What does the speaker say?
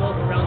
both around.